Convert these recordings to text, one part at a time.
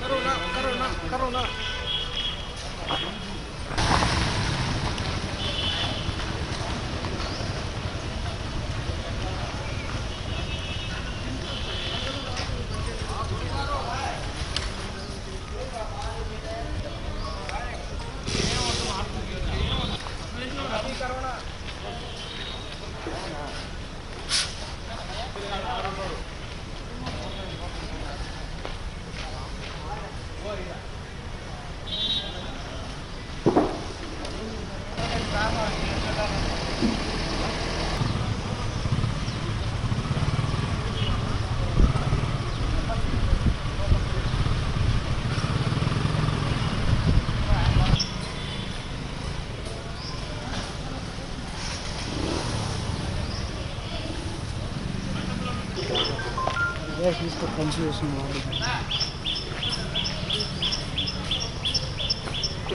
करो ना करो ना करो ना తీసుకో కంచి చేసిన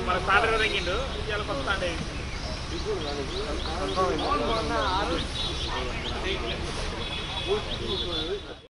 మన సాటర్ తగ్గిండు. ఇవాళ కొత్త Thank you.